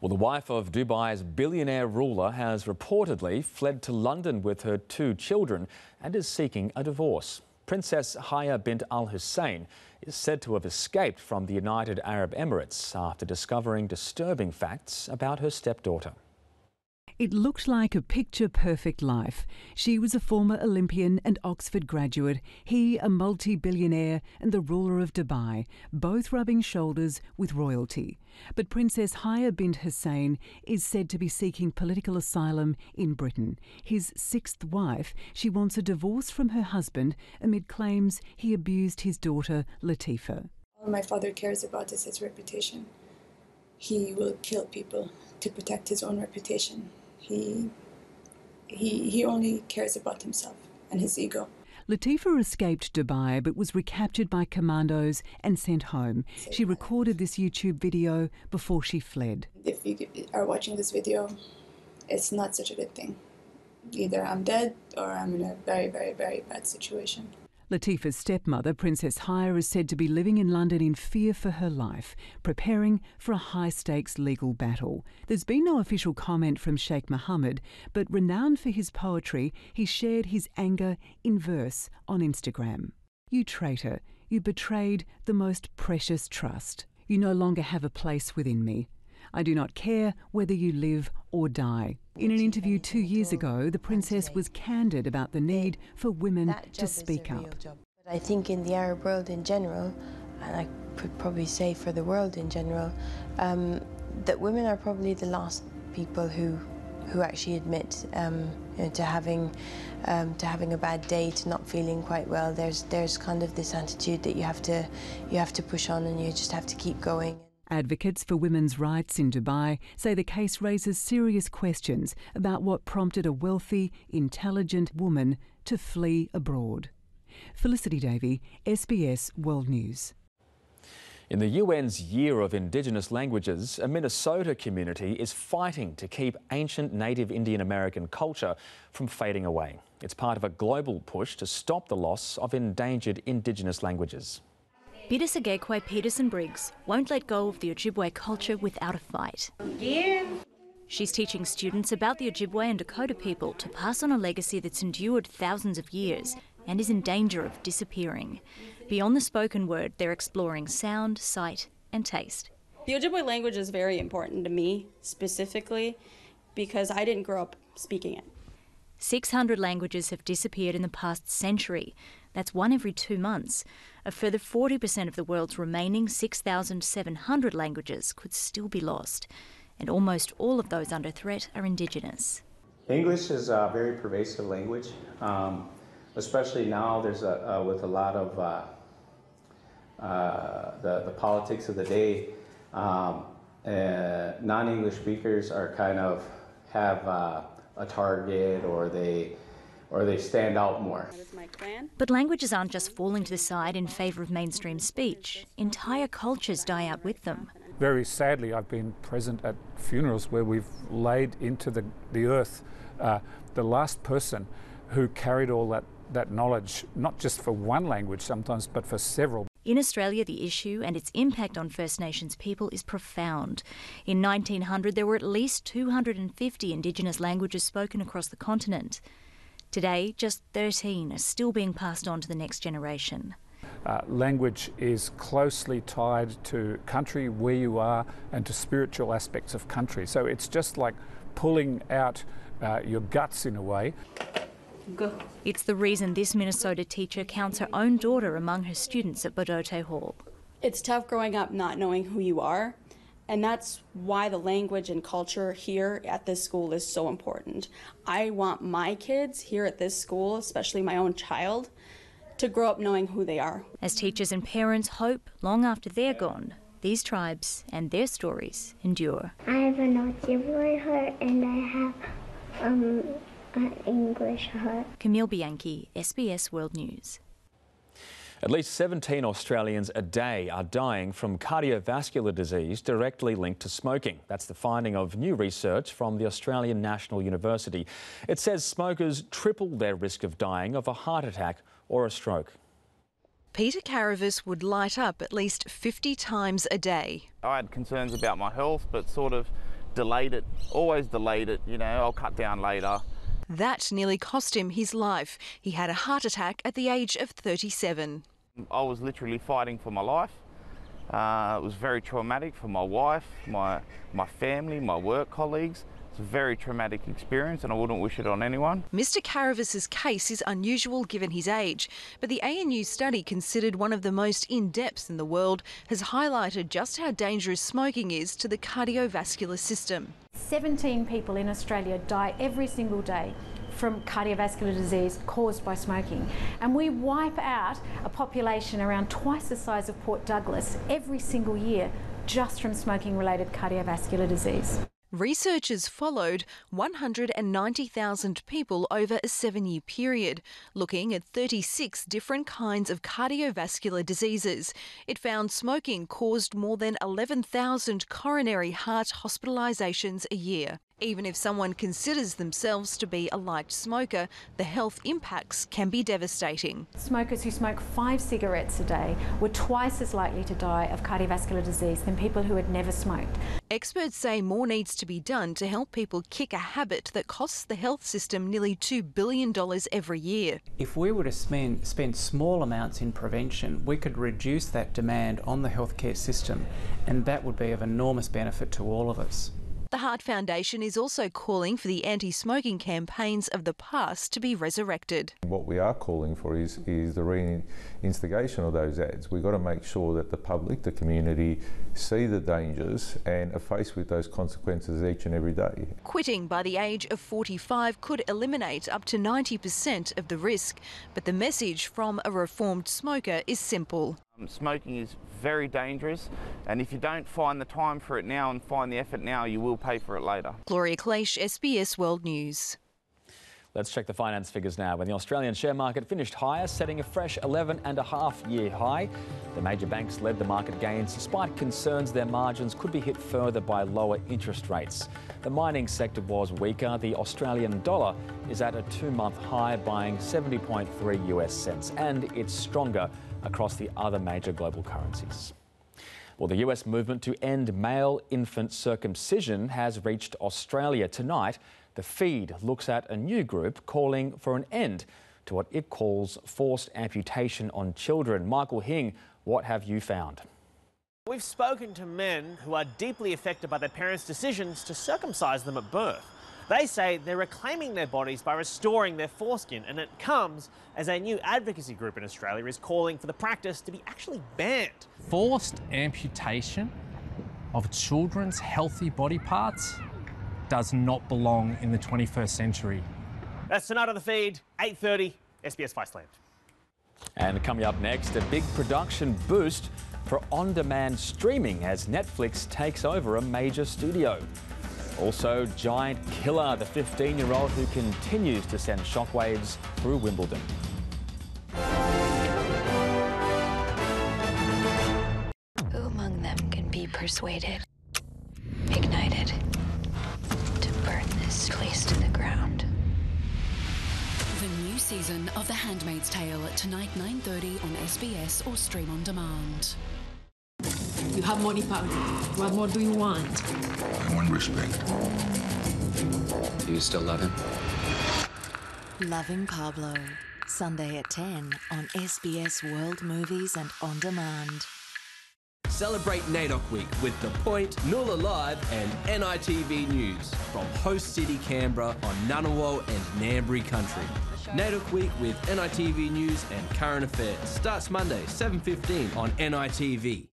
Well, the wife of Dubai's billionaire ruler has reportedly fled to London with her two children and is seeking a divorce. Princess Haya bint Al Hussein is said to have escaped from the United Arab Emirates after discovering disturbing facts about her stepdaughter. It looked like a picture perfect life. She was a former Olympian and Oxford graduate, he a multi billionaire and the ruler of Dubai, both rubbing shoulders with royalty. But Princess Haya bint Hussein is said to be seeking political asylum in Britain. His sixth wife, she wants a divorce from her husband amid claims he abused his daughter Latifa. All my father cares about is his reputation. He will kill people to protect his own reputation. He, he, he only cares about himself and his ego. Latifa escaped Dubai but was recaptured by commandos and sent home. She recorded this YouTube video before she fled. If you are watching this video, it's not such a good thing. Either I'm dead or I'm in a very, very, very bad situation. Latifa's stepmother, Princess Haya, is said to be living in London in fear for her life, preparing for a high stakes legal battle. There's been no official comment from Sheikh Mohammed, but renowned for his poetry, he shared his anger in verse on Instagram. You traitor, you betrayed the most precious trust. You no longer have a place within me. I do not care whether you live or die. In an interview two years ago, the princess was candid about the need for women to speak up. I think in the Arab world in general, and I could probably say for the world in general, um, that women are probably the last people who who actually admit um, you know, to having um, to having a bad day, to not feeling quite well. There's there's kind of this attitude that you have to you have to push on and you just have to keep going. Advocates for women's rights in Dubai say the case raises serious questions about what prompted a wealthy, intelligent woman to flee abroad. Felicity Davey, SBS World News. In the UN's Year of Indigenous Languages, a Minnesota community is fighting to keep ancient native Indian American culture from fading away. It's part of a global push to stop the loss of endangered Indigenous languages. Bidisagekwe Peterson Briggs won't let go of the Ojibwe culture without a fight. Yeah. She's teaching students about the Ojibwe and Dakota people to pass on a legacy that's endured thousands of years and is in danger of disappearing. Beyond the spoken word, they're exploring sound, sight, and taste. The Ojibwe language is very important to me specifically because I didn't grow up speaking it. 600 languages have disappeared in the past century. That's one every two months. A further 40% of the world's remaining 6,700 languages could still be lost. And almost all of those under threat are Indigenous. English is a very pervasive language, um, especially now. There's a, uh, with a lot of uh, uh, the, the politics of the day. Um, non-English speakers are kind of have uh, a target, or they or they stand out more. But languages aren't just falling to the side in favour of mainstream speech. Entire cultures die out with them. Very sadly, I've been present at funerals where we've laid into the, the earth uh, the last person who carried all that, that knowledge, not just for one language sometimes, but for several. In Australia, the issue and its impact on First Nations people is profound. In 1900, there were at least 250 Indigenous languages spoken across the continent. Today, just 13 are still being passed on to the next generation. Uh, language is closely tied to country, where you are, and to spiritual aspects of country. So it's just like pulling out uh, your guts in a way. Go. It's the reason this Minnesota teacher counts her own daughter among her students at Bodote Hall. It's tough growing up not knowing who you are and that's why the language and culture here at this school is so important. I want my kids here at this school, especially my own child, to grow up knowing who they are. As teachers and parents hope, long after they're gone, these tribes and their stories endure. I have an Ojibwe heart and I have um, an English heart. Camille Bianchi, SBS World News. At least 17 Australians a day are dying from cardiovascular disease directly linked to smoking. That's the finding of new research from the Australian National University. It says smokers triple their risk of dying of a heart attack or a stroke. Peter Caravis would light up at least 50 times a day. I had concerns about my health, but sort of delayed it, always delayed it, you know, I'll cut down later. That nearly cost him his life. He had a heart attack at the age of 37. I was literally fighting for my life. Uh, it was very traumatic for my wife, my, my family, my work colleagues. It's a very traumatic experience and I wouldn't wish it on anyone. Mr. Caravis's case is unusual given his age, but the ANU study, considered one of the most in depth in the world, has highlighted just how dangerous smoking is to the cardiovascular system. 17 people in Australia die every single day from cardiovascular disease caused by smoking. And we wipe out a population around twice the size of Port Douglas every single year just from smoking related cardiovascular disease. Researchers followed 190,000 people over a seven year period, looking at 36 different kinds of cardiovascular diseases. It found smoking caused more than 11,000 coronary heart hospitalisations a year. Even if someone considers themselves to be a light smoker, the health impacts can be devastating. Smokers who smoke five cigarettes a day were twice as likely to die of cardiovascular disease than people who had never smoked. Experts say more needs to be done to help people kick a habit that costs the health system nearly $2 billion every year. If we were to spend, spend small amounts in prevention, we could reduce that demand on the healthcare system, and that would be of enormous benefit to all of us. The Heart Foundation is also calling for the anti smoking campaigns of the past to be resurrected. What we are calling for is, is the reinstigation of those ads. We've got to make sure that the public, the community, see the dangers and are faced with those consequences each and every day. Quitting by the age of 45 could eliminate up to 90% of the risk, but the message from a reformed smoker is simple. Um, smoking is very dangerous, and if you don't find the time for it now and find the effort now, you will pay for it later. Gloria Kleisch, SBS World News. Let's check the finance figures now. When the Australian share market finished higher, setting a fresh 11 and a half year high. The major banks led the market gains despite concerns their margins could be hit further by lower interest rates. The mining sector was weaker. The Australian dollar is at a two month high, buying 70.3 US cents, and it's stronger across the other major global currencies. Well, the US movement to end male infant circumcision has reached Australia tonight. The feed looks at a new group calling for an end to what it calls forced amputation on children. Michael Hing, what have you found? We've spoken to men who are deeply affected by their parents' decisions to circumcise them at birth. They say they're reclaiming their bodies by restoring their foreskin, and it comes as a new advocacy group in Australia is calling for the practice to be actually banned. Forced amputation of children's healthy body parts does not belong in the 21st century. That's tonight on the feed, 8:30, SBS Viceland. And coming up next, a big production boost for on-demand streaming as Netflix takes over a major studio. Also, Giant Killer, the 15 year old who continues to send shockwaves through Wimbledon. Who among them can be persuaded, season of The Handmaid's Tale tonight 9:30 on SBS or stream on demand. You have money powder. What more do you want? I want respect. Do you still love him? Loving Pablo. Sunday at 10 on SBS World Movies and On Demand. Celebrate NAIDOC Week with The Point, Noola Live, and NITV News from host city Canberra on Ngunnawal and Ngambri country. NAIDOC Week with NITV News and Current Affairs starts Monday, 7.15 on NITV.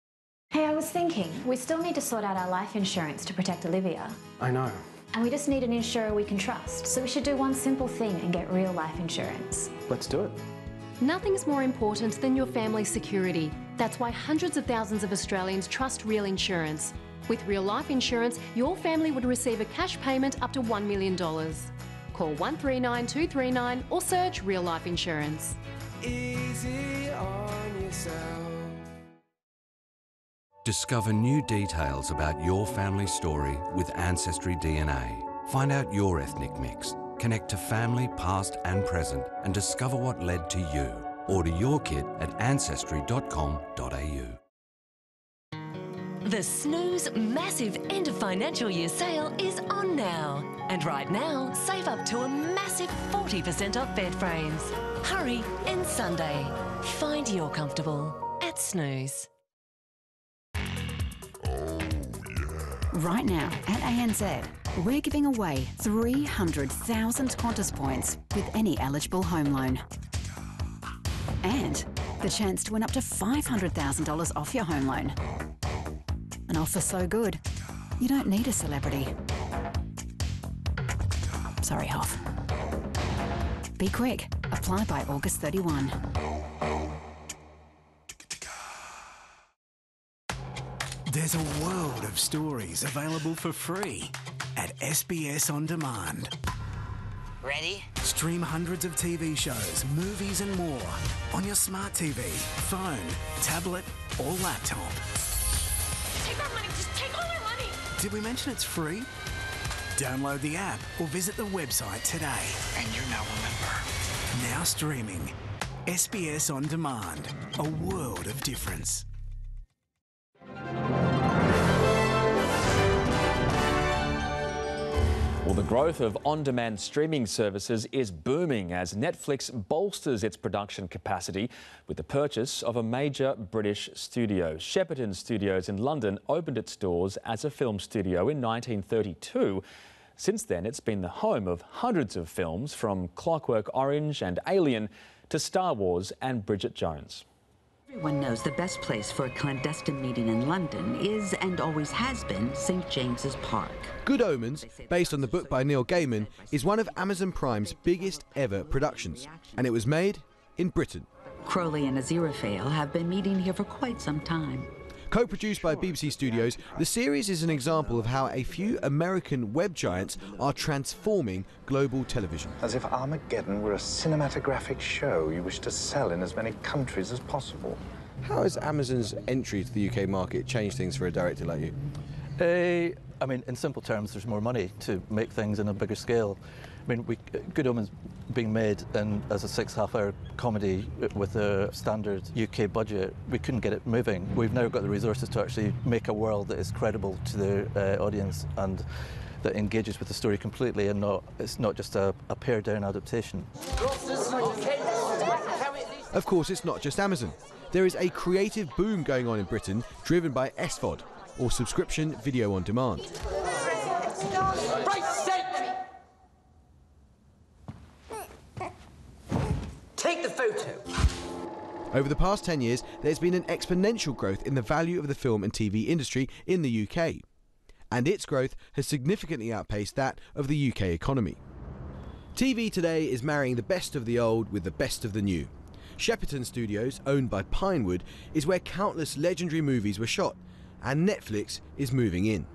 Hey, I was thinking, we still need to sort out our life insurance to protect Olivia. I know. And we just need an insurer we can trust. So we should do one simple thing and get real life insurance. Let's do it. Nothing's more important than your family's security. That's why hundreds of thousands of Australians trust Real Insurance. With real life insurance, your family would receive a cash payment up to $1 million. Call 139 239 or search Real Life Insurance. Easy on yourself. Discover new details about your family story with Ancestry DNA. Find out your ethnic mix, connect to family past and present, and discover what led to you. Order your kit at ancestry.com.au. The Snooze massive end of financial year sale is on now. And right now, save up to a massive 40% off bed frames. Hurry, end Sunday. Find your comfortable at Snooze. Oh, right now at ANZ, We're giving away 300,000 Qantas points with any eligible home loan. And the chance to win up to $500,000 off your home loan. An offer so good, you don't need a celebrity. Sorry, Hoff. Be quick. Apply by August 31. There's a world of stories available for free at SBS On Demand. Ready? Stream hundreds of TV shows, movies, and more on your smart TV, phone, tablet, or laptop. Did we mention it's free? Download the app or visit the website today. And you're now a member. Now streaming. SBS On Demand. A world of difference. Well, the growth of on demand streaming services is booming as Netflix bolsters its production capacity with the purchase of a major British studio. Shepperton Studios in London opened its doors as a film studio in 1932. Since then, it's been the home of hundreds of films from Clockwork Orange and Alien to Star Wars and Bridget Jones. Everyone knows the best place for a clandestine meeting in London is and always has been St James's Park. Good Omens, based on the book by Neil Gaiman, is one of Amazon Prime's biggest ever productions, and it was made in Britain. Crowley and Aziraphale have been meeting here for quite some time. Co produced by BBC Studios, the series is an example of how a few American web giants are transforming global television. As if Armageddon were a cinematographic show you wish to sell in as many countries as possible. How has Amazon's entry to the UK market changed things for a director like you? Uh, I mean, in simple terms, there's more money to make things in a bigger scale. I mean, we, Good Omens being made as a six half hour comedy with a standard UK budget, we couldn't get it moving. We've now got the resources to actually make a world that is credible to the uh, audience and that engages with the story completely and not it's not just a, a pared down adaptation. Of course, it's not just Amazon. There is a creative boom going on in Britain driven by SVOD, or subscription video on demand. Take the photo. Over the past 10 years, there's been an exponential growth in the value of the film and TV industry in the UK. And its growth has significantly outpaced that of the UK economy. TV today is marrying the best of the old with the best of the new. Shepperton Studios, owned by Pinewood, is where countless legendary movies were shot, and Netflix is moving in.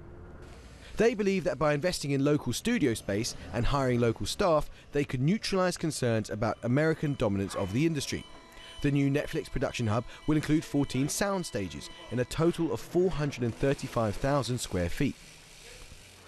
They believe that by investing in local studio space and hiring local staff, they could neutralise concerns about American dominance of the industry. The new Netflix production hub will include 14 sound stages in a total of 435,000 square feet.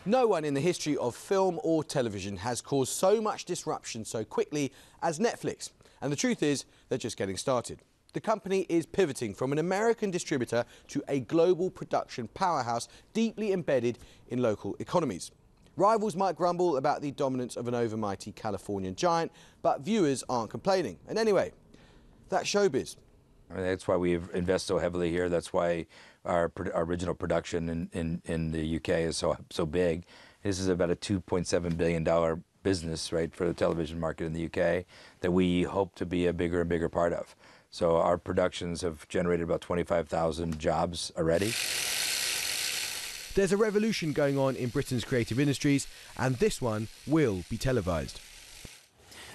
No one in the history of film or television has caused so much disruption so quickly as Netflix. And the truth is, they're just getting started. The company is pivoting from an American distributor to a global production powerhouse deeply embedded in local economies. Rivals might grumble about the dominance of an overmighty Californian giant, but viewers aren't complaining. And anyway, that's showbiz. I mean, that's why we invest so heavily here. That's why our, our original production in, in, in the UK is so so big. This is about a 2.7 billion dollar business, right, for the television market in the UK that we hope to be a bigger and bigger part of. So our productions have generated about 25,000 jobs already. There's a revolution going on in Britain's creative industries, and this one will be televised.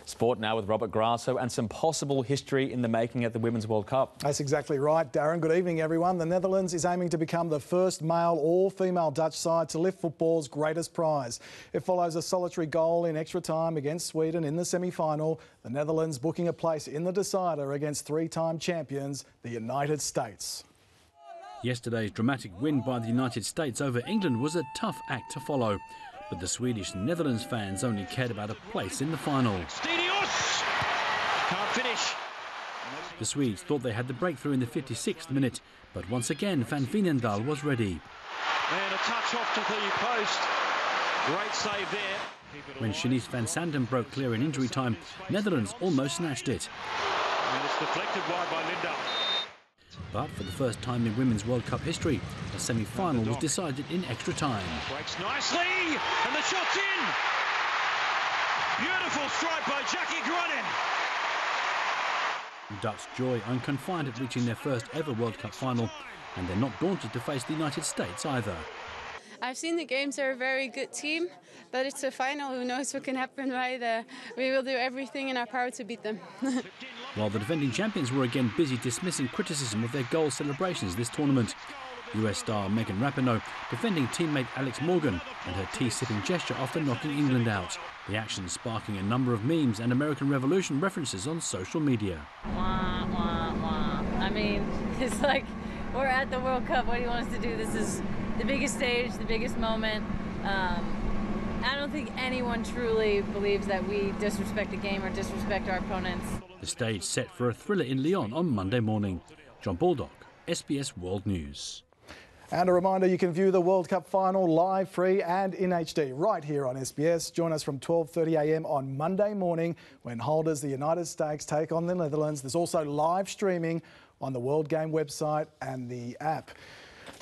Sport now with Robert Grasso and some possible history in the making at the Women's World Cup. That's exactly right, Darren. Good evening, everyone. The Netherlands is aiming to become the first male or female Dutch side to lift football's greatest prize. It follows a solitary goal in extra time against Sweden in the semi final. The Netherlands booking a place in the decider against three time champions, the United States. Yesterday's dramatic win by the United States over England was a tough act to follow. But the Swedish Netherlands fans only cared about a place in the final. Stadios can't finish. The Swedes thought they had the breakthrough in the 56th minute, but once again Van Veenendaal was ready. And a touch off to the post. Great save there. When Shanice van Sanden broke clear in injury time, Netherlands almost snatched it. And it's deflected wide by Lindahl. But for the first time in Women's World Cup history, a semi final was decided in extra time. Breaks nicely, and the shot's in. Beautiful strike by Jackie Groenen. Dutch joy unconfined at reaching their first ever World Cup final, and they're not daunted to face the United States either. I've seen the games; they're a very good team, but it's a final. Who knows what can happen, right? Uh, we will do everything in our power to beat them. While the defending champions were again busy dismissing criticism of their goal celebrations this tournament. US star Megan Rapinoe defending teammate Alex Morgan and her tea-sipping gesture after knocking England out. The action sparking a number of memes and American Revolution references on social media. Wah, wah, wah. I mean, it's like we're at the World Cup. What do you want us to do? This is the biggest stage, the biggest moment. Um, I don't think anyone truly believes that we disrespect the game or disrespect our opponents. The stage set for a thriller in Lyon on Monday morning. John Baldock, SBS World News. And a reminder, you can view the World Cup final live, free and in HD right here on SBS. Join us from 12.30am on Monday morning when holders the United States take on the Netherlands. There's also live streaming on the World Game website and the app.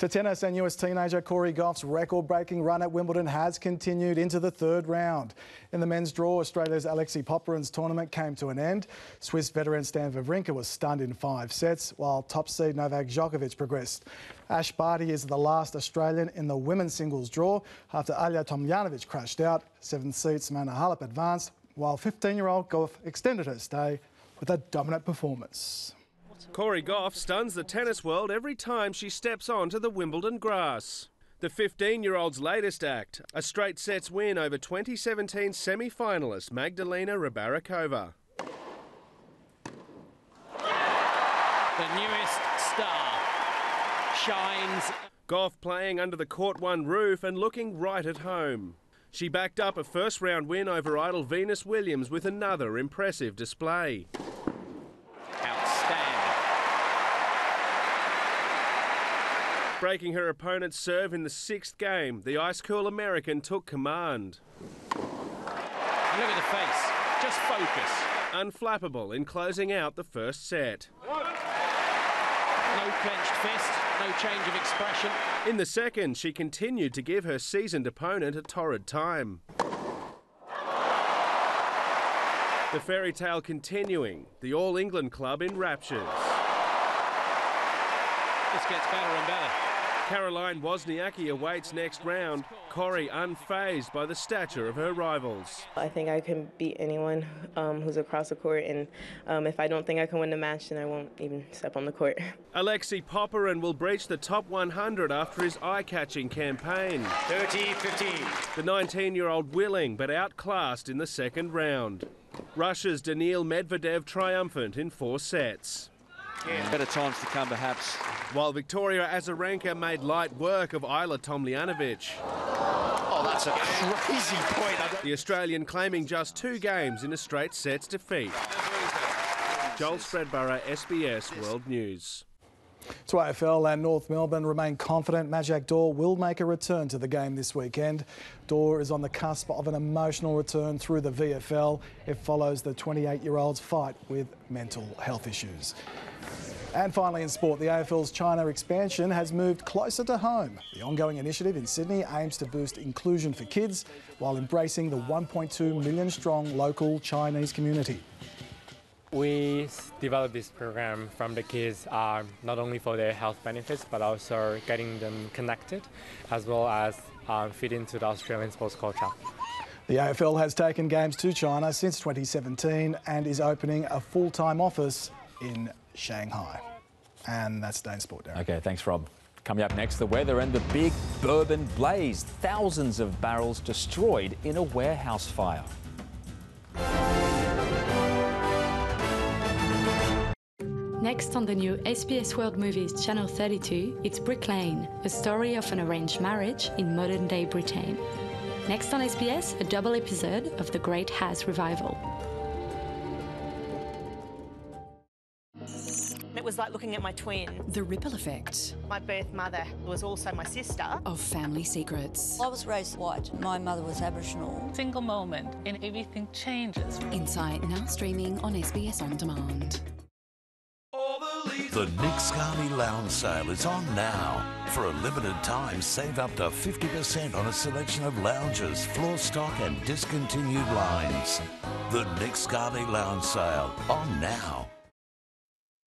To tennis and US teenager Corey Gauff's record-breaking run at Wimbledon has continued into the third round. In the men's draw, Australia's Alexei Popyrin's tournament came to an end. Swiss veteran Stan Wawrinka was stunned in five sets, while top seed Novak Djokovic progressed. Ash Barty is the last Australian in the women's singles draw after Ajla Tomljanovic crashed out. Seventh seed Simona Halep advanced, while 15-year-old Gauff extended her stay with a dominant performance. Corey Gauff stuns the tennis world every time she steps onto the Wimbledon grass. The 15 year old's latest act, a straight sets win over 2017 semi finalist Magdalena Rybarikova. The newest star shines. Gauff playing under the Court One roof and looking right at home. She backed up a first round win over idol Venus Williams with another impressive display. Breaking her opponent's serve in the sixth game, the ice cool American took command. Look at the face, just focus. Unflappable in closing out the first set. No clenched fist, no change of expression. In the second, she continued to give her seasoned opponent a torrid time. The fairy tale continuing, the All England club in raptures. This gets better and better. Caroline Wozniacki awaits next round. Corey unfazed by the stature of her rivals. I think I can beat anyone um, who's across the court, and um, if I don't think I can win the match, then I won't even step on the court. Alexei Popyrin will breach the top 100 after his eye-catching campaign. 30-15. The 19-year-old willing but outclassed in the second round. Russia's Daniil Medvedev triumphant in four sets. Better times to come, perhaps. While Victoria Azarenka made light work of Ajla Tomljanovic. Oh, that's a crazy point. The Australian claiming just two games in a straight sets defeat. Joel Spreadborough, SBS World News. To AFL and North Melbourne remain confident Majak Daw will make a return to the game this weekend. Daw is on the cusp of an emotional return through the VFL. It follows the 28-year-old's fight with mental health issues. And finally in sport, the AFL's China expansion has moved closer to home. The ongoing initiative in Sydney aims to boost inclusion for kids while embracing the 1.2 million strong local Chinese community. We developed this program from the kids uh, not only for their health benefits but also getting them connected as well as um, fit into the Australian sports culture. The AFL has taken games to China since 2017 and is opening a full-time office in Shanghai. And that's Dane Sport, Derek. Okay, thanks, Rob. Coming up next, the weather and the big bourbon blaze. Thousands of barrels destroyed in a warehouse fire. Next on the new SBS World Movies Channel 32, it's Brick Lane, a story of an arranged marriage in modern day Britain. Next on SBS, a double episode of The Great House Revival. Was like looking at my twin. The ripple effect My birth mother was also my sister. of family secrets. I was raised white. My mother was Aboriginal. Single moment and everything changes. Insight now streaming on SBS On Demand. The leaves The Nick Scali Lounge Sale is on now. For a limited time, save up to 50% on a selection of lounges, floor stock, and discontinued lines. The Nick Scali Lounge Sale on now.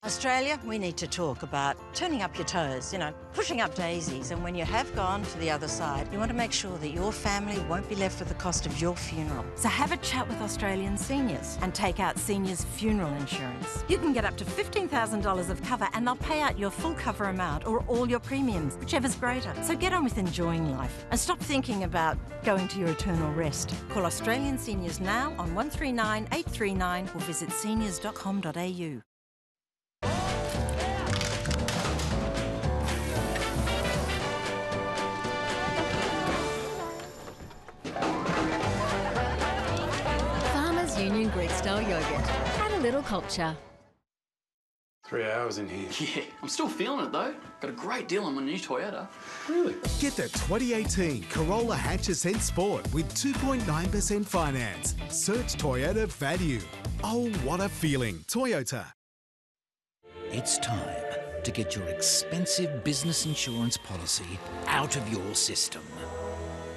Australia, we need to talk about turning up your toes, you know, pushing up daisies. And when you have gone to the other side, you want to make sure that your family won't be left with the cost of your funeral. So have a chat with Australian seniors and take out seniors' funeral insurance. You can get up to $15,000 of cover and they'll pay out your full cover amount or all your premiums, whichever's greater. So get on with enjoying life and stop thinking about going to your eternal rest. Call Australian Seniors now on 139 839 or visit seniors.com.au. Union yogurt. Add a little culture. Three hours in here. Yeah, I'm still feeling it though. Got a great deal on my new Toyota. Really? Get the 2018 Corolla Hatch Ascent Sport with 2.9% finance. Search Toyota value. Oh, what a feeling. Toyota. It's time to get your expensive business insurance policy out of your system.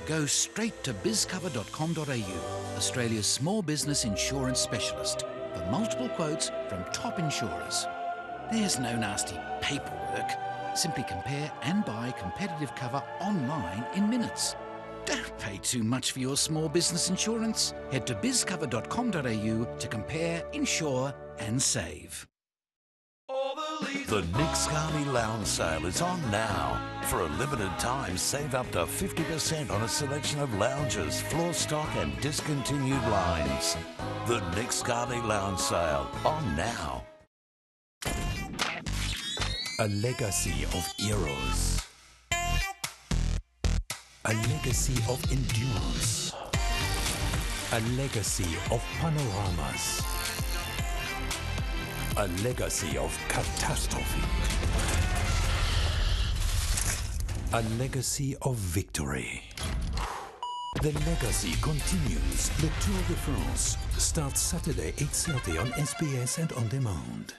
Go straight to bizcover.com.au, Australia's small business insurance specialist, for multiple quotes from top insurers. There's no nasty paperwork. Simply compare and buy competitive cover online in minutes. Don't pay too much for your small business insurance. Head to bizcover.com.au to compare, insure, and save. The Nick Lounge Sale is on now. For a limited time, save up to 50% on a selection of lounges, floor stock, and discontinued lines. The Nick Lounge Sale on now. A legacy of heroes. A legacy of endurance. A legacy of panoramas. A legacy of catastrophe. A legacy of victory. The legacy continues. The Tour de France starts Saturday 8.30 on SBS and on demand.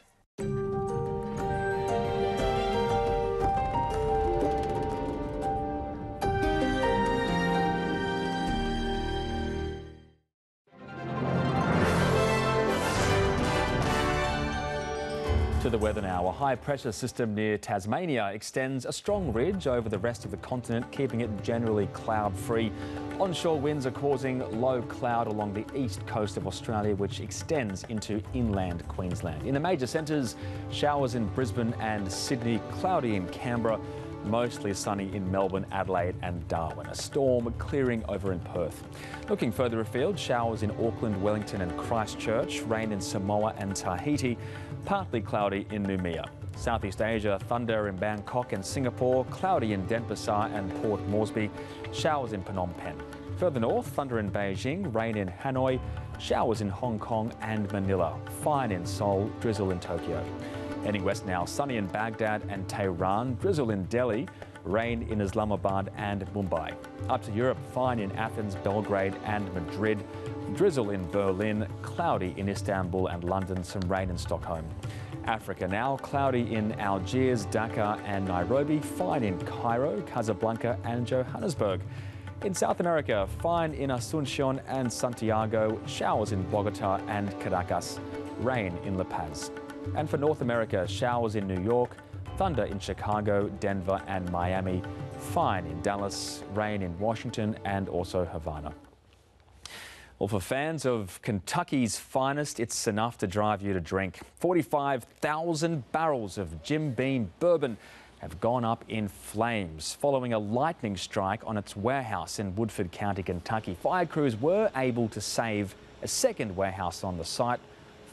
The weather now. A high pressure system near Tasmania extends a strong ridge over the rest of the continent, keeping it generally cloud free. Onshore winds are causing low cloud along the east coast of Australia, which extends into inland Queensland. In the major centres, showers in Brisbane and Sydney, cloudy in Canberra, mostly sunny in Melbourne, Adelaide and Darwin. A storm clearing over in Perth. Looking further afield, showers in Auckland, Wellington and Christchurch, rain in Samoa and Tahiti, partly cloudy in Noumea. Southeast Asia, thunder in Bangkok and Singapore, cloudy in Denpasar and Port Moresby, showers in Phnom Penh. Further north, thunder in Beijing, rain in Hanoi, showers in Hong Kong and Manila, fine in Seoul, drizzle in Tokyo. Heading west now, sunny in Baghdad and Tehran, drizzle in Delhi, rain in Islamabad and Mumbai. Up to Europe, fine in Athens, Belgrade and Madrid, drizzle in Berlin, cloudy in Istanbul and London, some rain in Stockholm. Africa now, cloudy in Algiers, Dakar and Nairobi, fine in Cairo, Casablanca and Johannesburg. In South America, fine in Asuncion and Santiago, showers in Bogota and Caracas, rain in La Paz. And for North America, showers in New York, thunder in Chicago, Denver and Miami, fine in Dallas, rain in Washington and also Havana. Well, for fans of Kentucky's finest, it's enough to drive you to drink. 45,000 barrels of Jim Beam bourbon have gone up in flames following a lightning strike on its warehouse in Woodford County, Kentucky. Fire crews were able to save a second warehouse on the site.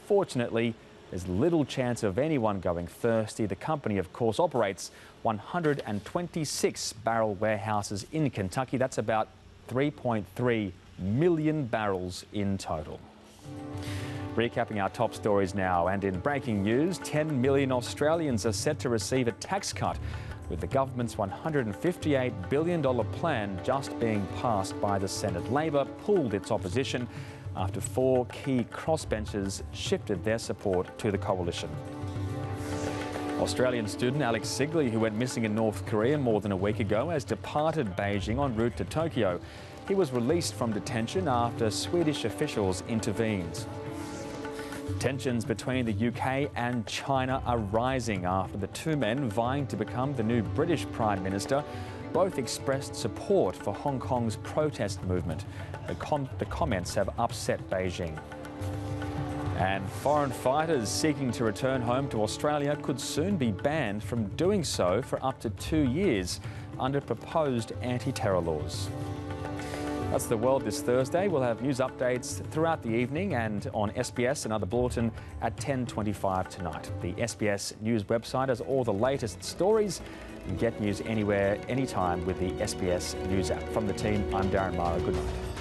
Fortunately, there's little chance of anyone going thirsty. The company, of course, operates 126 barrel warehouses in Kentucky. That's about 3.3 million barrels in total. Recapping our top stories now, and in breaking news, 10 million Australians are set to receive a tax cut, with the government's $158 billion plan just being passed by the Senate. Labor pulled its opposition after four key crossbenchers shifted their support to the coalition. Australian student Alek Sigley, who went missing in North Korea more than a week ago, has departed Beijing en route to Tokyo. He was released from detention after Swedish officials intervened. Tensions between the UK and China are rising after the two men vying to become the new British Prime Minister both expressed support for Hong Kong's protest movement. The, com the comments have upset Beijing. And foreign fighters seeking to return home to Australia could soon be banned from doing so for up to two years under proposed anti-terror laws. That's the world this Thursday. We'll have news updates throughout the evening and on SBS another bulletin at 10.25 tonight. The SBS News website has all the latest stories. Get news anywhere, anytime with the SBS News app. From the team, I'm Darren Mara. Good night.